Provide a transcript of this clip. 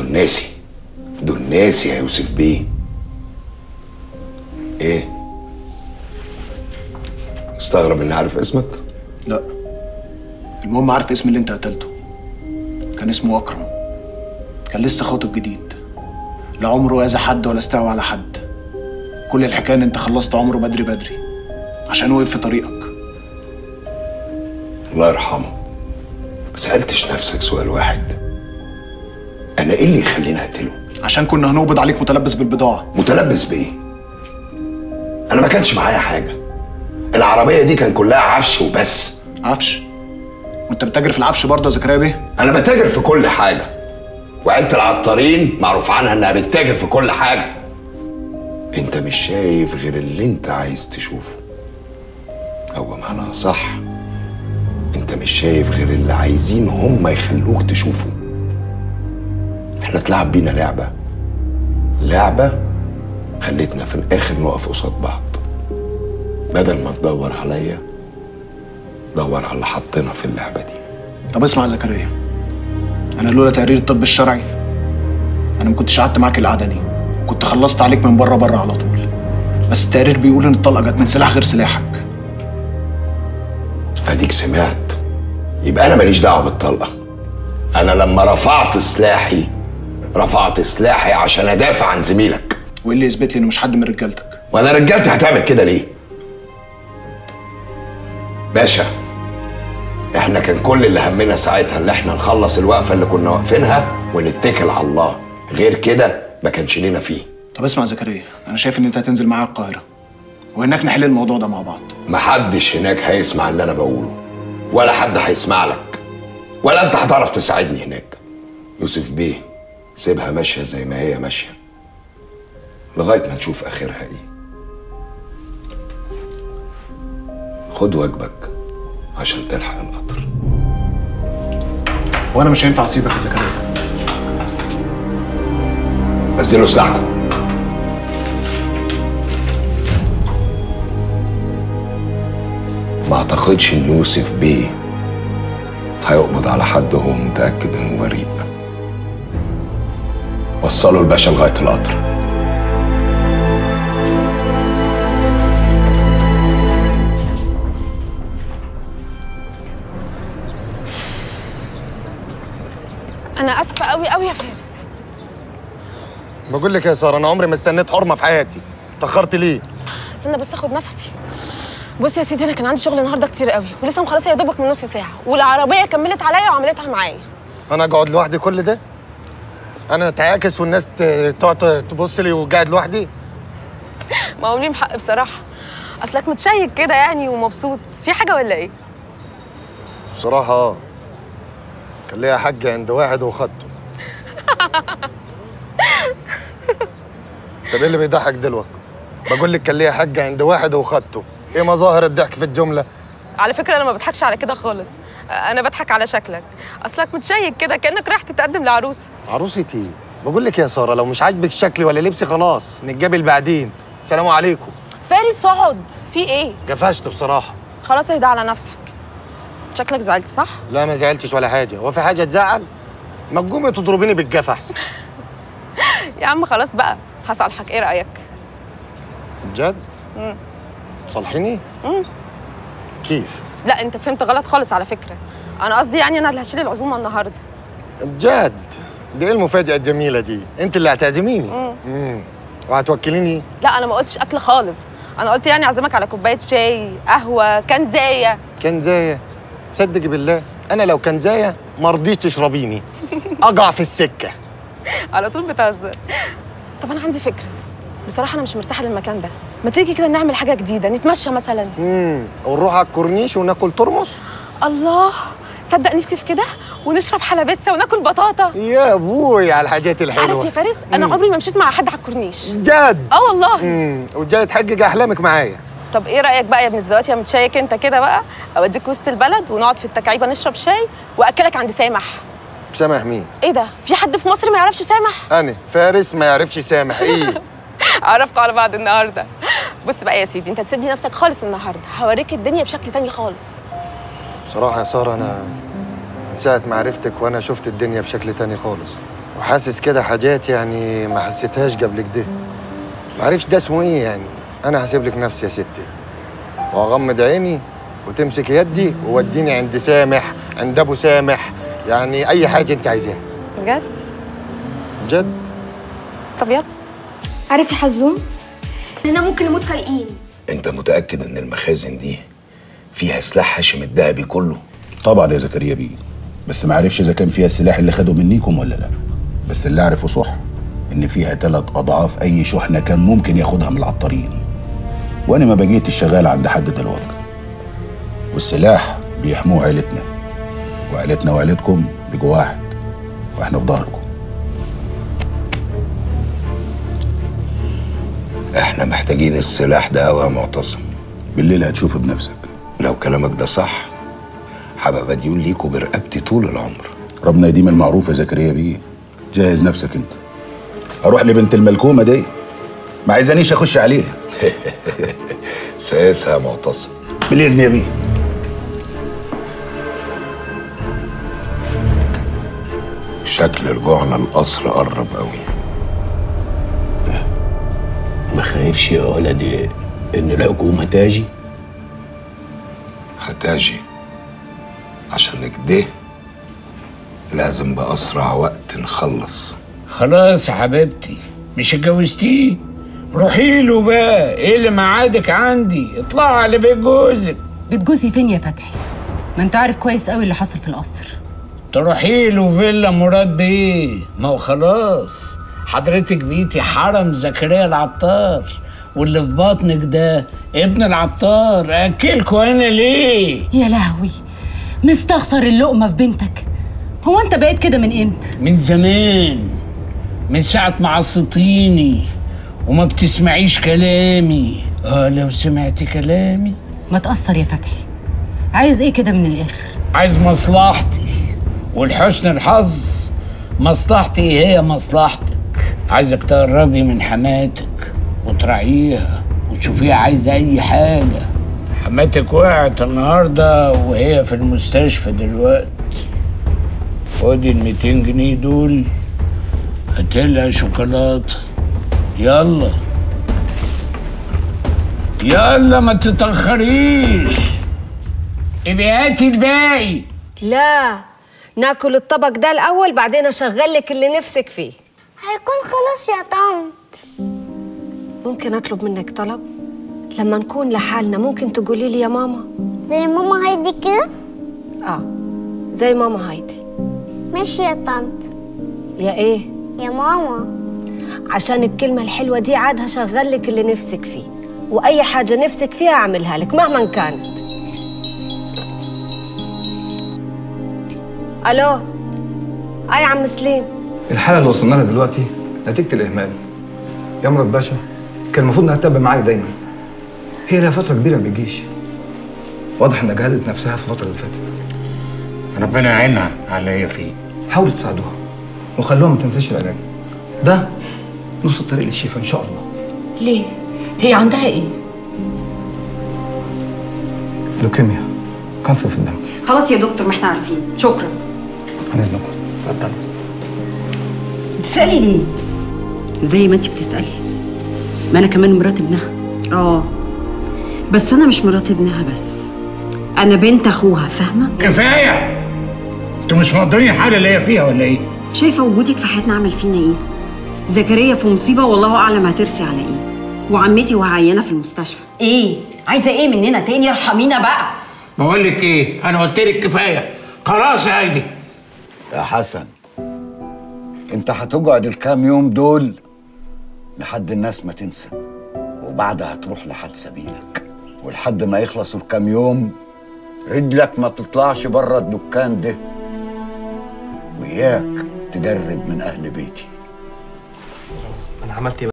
دول ناسي دول ناسي يا يوسف بيه إيه مستغرب اني عارف اسمك لا. المهم عارف اسم اللي انت قتلته. كان اسمه أكرم. كان لسه خاطب جديد. لا عمره اذى حد ولا استوى على حد. كل الحكاية إن انت خلصت عمره بدري بدري. عشان وقف في طريقك. الله يرحمه. ما سألتش نفسك سؤال واحد. أنا إيه اللي يخليني أقتله؟ عشان كنا هنقبض عليك متلبس بالبضاعة. متلبس بإيه؟ أنا ما كانش معايا حاجة. العربية دي كان كلها عفش وبس. عفش؟ وأنت بتتاجر في العفش برضه يا زكريا بيه؟ أنا بتاجر في كل حاجة. وعيلة العطارين معروف عنها إنها بتتاجر في كل حاجة. أنت مش شايف غير اللي أنت عايز تشوفه. أو بمعنى صح. أنت مش شايف غير اللي عايزين هم يخلوك تشوفه. إحنا اتلعب بينا لعبة. لعبة خلتنا في الآخر نقف قصاد بعض. بدل ما تدور عليا دور على اللي حطنا في اللعبة دي. طب اسمع يا زكريا أنا لولا تقرير الطب الشرعي أنا ما كنتش قعدت معاك القعدة دي. كنت خلصت عليك من بره بره على طول. بس التقرير بيقول إن الطلقة جت من سلاح غير سلاحك. أديك سمعت؟ يبقى أنا ماليش دعوة بالطلقة. أنا لما رفعت سلاحي رفعت سلاحي عشان أدافع عن زميلك. وايه اللي يثبت لي إنه مش حد من رجالتك. وأنا رجالتي هتعمل كده ليه؟ باشا إحنا كان كل اللي همنا ساعتها إن إحنا نخلص الوقفة اللي كنا واقفينها ونتكل على الله. غير كده ما كانش لينا فيه. طب اسمع يا زكريا أنا شايف إن أنت هتنزل معايا القاهرة وهناك نحل الموضوع ده مع بعض. محدش هناك هيسمع اللي أنا بقوله ولا حد هيسمع لك ولا أنت هتعرف تساعدني هناك. يوسف بيه سيبها ماشية زي ما هي ماشية. لغاية ما نشوف آخرها إيه. خد واجبك عشان تلحق القطر. وأنا مش هينفع أسيبك يا زكريا نزلوا سلاحكم ما أعتقدش إن يوسف بيه هيقبض على حد وهو متأكد إنه بريء وصلوا الباشا لغاية القطر. أنا أسفة قوي قوي يا فارس. بقول لك يا سارة أنا عمري ما استنيت حرمة في حياتي. اتأخرت ليه؟ استنى بس أخد نفسي. بص يا سيدي أنا كان عندي شغل النهارده كتير قوي ولسه مخلصة يا دوبك من نص ساعة والعربية كملت عليا وعملتها معايا. أنا أقعد لوحدي كل ده؟ أنا اتعاكس والناس تقعد تبص لي وقاعد لوحدي؟ ما هو ليهم حق بصراحة. أصلك متشيك كده يعني ومبسوط. في حاجة ولا إيه؟ بصراحة آه. كان ليا حج عند واحد وخدته. طب إيه اللي بيضحك دلوقتي؟ بقول لك كان ليا حج عند واحد وخدته. إيه مظاهر الضحك في الجملة؟ على فكرة أنا ما بضحكش على كده خالص. أنا بضحك على شكلك. أصلك متشيك كده كأنك رايح تتقدم لعروسة. عروستي. إيه بقول لك يا سارة لو مش عاجبك شكلي ولا لبسي خلاص نتقابل بعدين. سلام عليكم. فارس اقعد في إيه؟ قفشت بصراحة. خلاص اهدى على نفسك. شكلك زعلت صح؟ لا ما زعلتش ولا حاجة. هو في حاجة تزعل؟ ما تقومي تضربيني بالجاف احسن يا عم خلاص بقى هصالحك. إيه رأيك؟ بجد مم. صالحيني؟ مم. كيف؟ لا انت فهمت غلط خالص على فكرة. أنا قصدي يعني أنا اللي هشيل العزومة النهارده. بجد دي إيه المفاجأة الجميلة دي؟ أنت اللي هتعزميني. مم. امم وهتوكليني؟ لا أنا ما قلتش أكل خالص. أنا قلت يعني أعزمك على كوباية شاي قهوة كنزاية. كنزاية؟ صدقي بالله أنا لو كنزاية ما رضيتش تشربيني. أقع في السكة. على طول بتهزر. طب أنا عندي فكرة. بصراحة أنا مش مرتاحة للمكان ده. ما تيجي كده نعمل حاجة جديدة نتمشى مثلا. امم ونروح على الكورنيش وناكل ترمس. الله! صدق نفسي في كده؟ ونشرب حلبسة وناكل بطاطا. يا أبوي على الحاجات الحلوة. عارف يا فارس أنا مم. عمري ما مشيت مع حد على الكورنيش. جد؟ آه والله. امم وجاي تحقق أحلامك معايا. طب إيه رأيك بقى يا ابن الزوات يا متشيك أنت كده بقى؟ أوديك وسط البلد ونقعد في التكعيبة نشرب شاي وأكلك عند سامح. سامح مين؟ إيه ده؟ في حد في مصر ما يعرفش سامح؟ أنا. فارس ما يعرفش سامح. إيه؟ عرفكوا على بعض النهارده. بص بقى يا سيدي انت تسيب لي نفسك خالص النهارده. هوريك الدنيا بشكل تاني خالص. بصراحة يا سارة أنا من ساعة ما عرفتك وأنا شفت الدنيا بشكل تاني خالص. وحاسس كده حاجات يعني ما حسيتهاش قبل كده. معرفش ده اسمه إيه يعني. أنا هسيب لك نفسي يا ستي. وأغمض عيني وتمسك يدي ووديني عند سامح عند أبو سامح. يعني أي حاجة أنت عايزاها. بجد؟ جد؟ طب يلا. عارف يا حزوم؟ أنا ممكن أموت فايقين أنت متأكد إن المخازن دي فيها سلاح هاشم الدهبي كله؟ طبعا يا زكريا بيه. بس ما عرفش إذا كان فيها السلاح اللي خده منيكم ولا لا. بس اللي أعرفه صح إن فيها ثلاث أضعاف أي شحنة كان ممكن ياخدها من العطارين. وأنا ما بقيتش شغال عند حد دلوقتي. والسلاح بيحموه عيلتنا. وعيلتنا وعيلتكم بيجوا واحد. وإحنا في ظهركم. إحنا محتاجين السلاح ده قوي يا معتصم. بالليل هتشوف بنفسك. لو كلامك ده صح هبقى مديون ليكوا برقبتي طول العمر. ربنا يديم المعروف يا زكريا بيه. جهز نفسك انت. أروح لبنت الملكومة دي. ما عايزانيش أخش عليها. ساسة يا معتصم. بالإذن يا بيه. شكل رجوعنا القصر قرب قوي. ما خايفش يا ولدي إن الحكومة تاجي؟ هتاجي. عشان كده لازم بأسرع وقت نخلص. خلاص يا حبيبتي. مش اتجوزتيه؟ روحي له بقى. إيه اللي معادك عندي؟ اطلعوا على بيت جوزك. بيت جوزي فين يا فتحي؟ ما انت عارف كويس قوي اللي حصل في القصر. تروحي له فيلا مراد بيه ما هو خلاص. حضرتك بيتي حرم زكريا العطار واللي في بطنك ده ابن العطار. اكلكوا أنا ليه؟ يا لهوي مستخسر اللقمة في بنتك. هو أنت بقيت كده من إمتى؟ من زمان من ساعة ما عصتيني وما بتسمعيش كلامي. آه لو سمعتي كلامي. ما تأثر يا فتحي. عايز إيه كده من الآخر؟ عايز مصلحتي والحسن الحظ. مصلحتي هي مصلحتك؟ عايزك تقربي من حماتك وتراعيها وتشوفيها عايزة أي حاجة. حماتك وقعت النهاردة وهي في المستشفى دلوقتي. خدي ال 200 جنيه دول هاتلها شوكولاتة. يلا. يلا ما تتأخريش. ابقي هاتي الباقي. لا ناكل الطبق ده الأول بعدين أشغل لك اللي نفسك فيه. هيكون خلاص يا طنط. ممكن أطلب منك طلب؟ لما نكون لحالنا ممكن تقولي لي يا ماما؟ زي ماما هايدي كده؟ آه زي ماما هايدي ماشي يا طنط. يا إيه؟ يا ماما. عشان الكلمة الحلوة دي عاد هشغل لك اللي نفسك فيه وأي حاجة نفسك فيها أعملها لك مهما كانت. ألو؟ أي عم سليم؟ الحالة اللي وصلنا لها دلوقتي نتيجة الإهمال. يا مراد باشا كان المفروض إنها تتابع معايا دايما. هي لها فترة كبيرة ما بتجيش. واضح إنها جهدت نفسها في الفترة اللي فاتت. ربنا يعينها على اللي هي فيه. حاولوا تساعدوها وخلوها ما تنساش العلاج ده نص الطريق للشفاء إن شاء الله. ليه؟ هي عندها إيه؟ لوكيميا كانسر في الدم. خلاص يا دكتور ما إحنا عارفين. شكرا. عن إذنكم. اتفضل. بتسألي ليه؟ زي ما انت بتسألي. ما أنا كمان مرات ابنها. آه. بس أنا مش مرات ابنها بس. أنا بنت أخوها فاهمة؟ كفاية. أنتوا مش مقدرين الحاله اللي هي فيها ولا إيه؟ شايفة وجودك في حياتنا عمل فينا إيه؟ زكريا في مصيبة والله أعلم هترسي على إيه. وعمتي وهعينه في المستشفى. إيه؟ عايزة إيه مننا تاني؟ ارحمينا بقى. بقول لك إيه؟ أنا قلت لك كفاية. خلاص يا هايدي يا حسن. انت هتقعد الكام يوم دول لحد الناس ما تنسى وبعدها هتروح لحد سبيلك. ولحد ما يخلصوا الكام يوم رجلك ما تطلعش بره الدكان ده. وإياك تجرب من أهل بيتي. أنا عملت إيه